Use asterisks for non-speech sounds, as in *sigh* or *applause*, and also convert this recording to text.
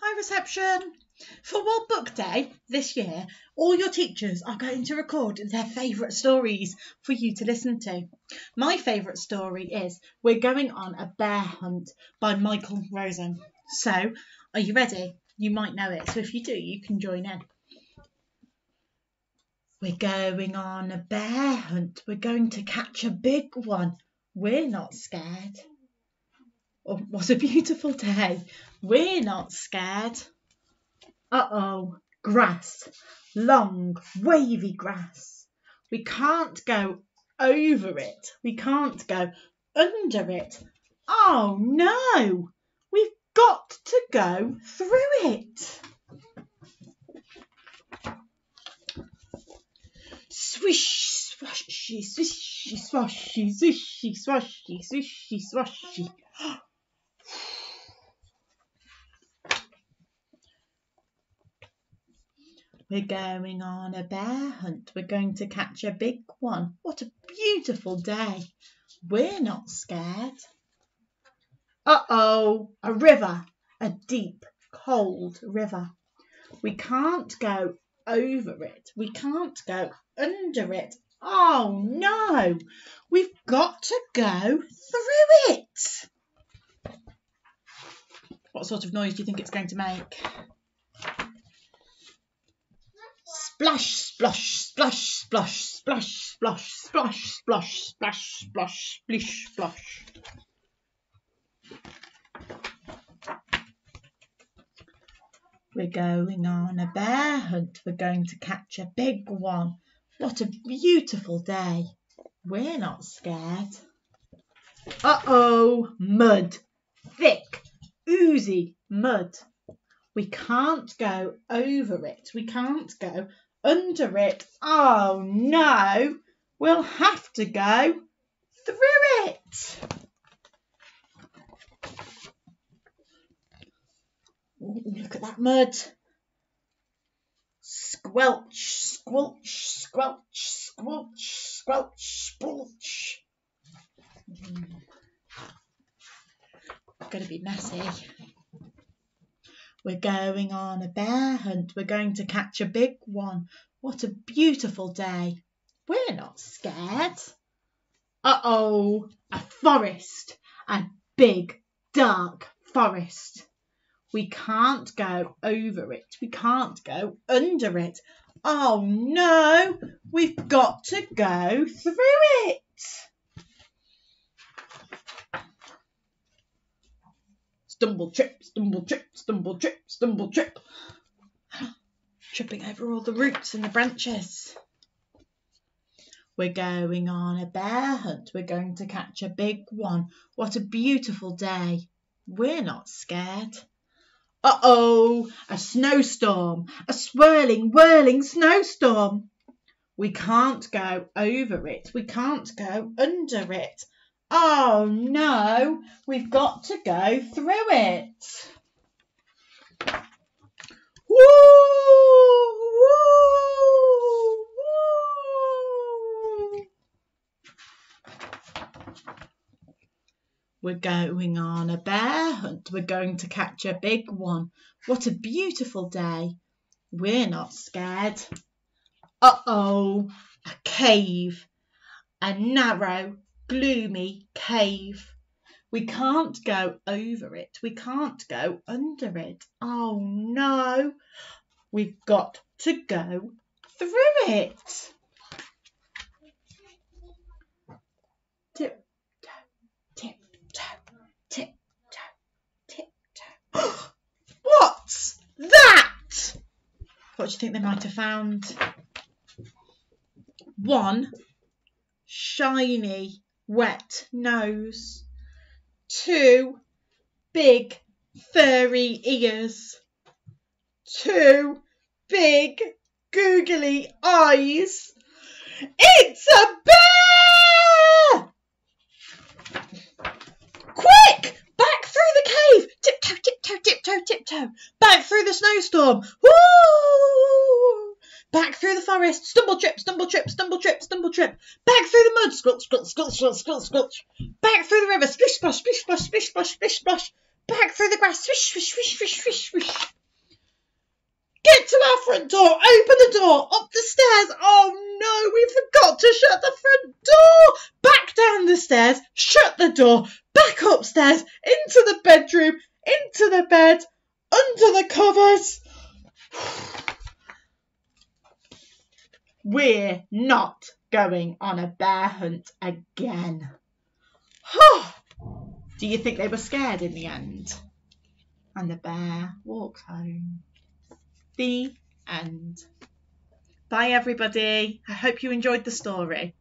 Hi, reception. For World Book Day this year, all your teachers are going to record their favourite stories for you to listen to. My favourite story is We're Going on a Bear Hunt by Michael Rosen. So, are you ready? You might know it, so if you do, you can join in. We're going on a bear hunt. We're going to catch a big one. We're not scared. Oh, what a beautiful day. We're not scared. Uh oh, grass. Long, wavy grass. We can't go over it. We can't go under it. Oh no! We've got to go through it. Swish, swashy, swishy, swashy, swishy, swashy, swishy, swashy. We're going on a bear hunt. We're going to catch a big one. What a beautiful day. We're not scared. Uh oh, a river, a deep, cold river. We can't go over it. We can't go under it. Oh no, we've got to go through it. What sort of noise do you think it's going to make? Splash, splosh, splash, splosh, splash, splosh, splash, splosh, splash, splosh, splish. We're going on a bear hunt. We're going to catch a big one. What a beautiful day. We're not scared. Uh oh, mud. Thick, oozy mud. We can't go over it. We can't go under it. Oh no, we'll have to go through it. Look at that mud. Squelch, squelch, squelch, squelch, squelch, squelch. Mm. Gonna be messy. We're going on a bear hunt. We're going to catch a big one. What a beautiful day. We're not scared. Uh oh, a forest. A big, dark forest. We can't go over it. We can't go under it. Oh no, we've got to go through it. Stumble, trip, stumble, trip, stumble, trip, stumble, trip. Tripping over all the roots and the branches. We're going on a bear hunt. We're going to catch a big one. What a beautiful day. We're not scared. Uh oh, a snowstorm, a swirling, whirling snowstorm. We can't go over it. We can't go under it. Oh no, we've got to go through it. Woo! Woo! Woo! We're going on a bear hunt. We're going to catch a big one. What a beautiful day. We're not scared. Uh oh, a cave. A narrow, gloomy cave. We can't go over it. We can't go under it. Oh no. We've got to go through it. *gasps* What's that? What do you think they might have found? One shiny, wet nose. Two big, furry ears. Two big, googly eyes. It's a bear! Quick! Back through the cave! Tiptoe, tiptoe, tiptoe, tiptoe. Back through the snowstorm. Woo! Back through the forest. Stumble trip, stumble trip, stumble trip, stumble trip. Back through the mud. Squelch, squelch, squelch, squelch, squelch, squelch. Back through the river. Splish, splash, splish, splash, splish, splash, splish, splash. back through the grass, swish, swish, swish, swish, swish, swish. Get to our front door, open the door, up the stairs. Oh no, we forgot to shut the front door. Back down the stairs, shut the door, back upstairs, into the bedroom, into the bed, under the covers. *sighs* We're not going on a bear hunt again. Do you think they were scared in the end? And the bear walks home. The end. Bye, everybody. I hope you enjoyed the story.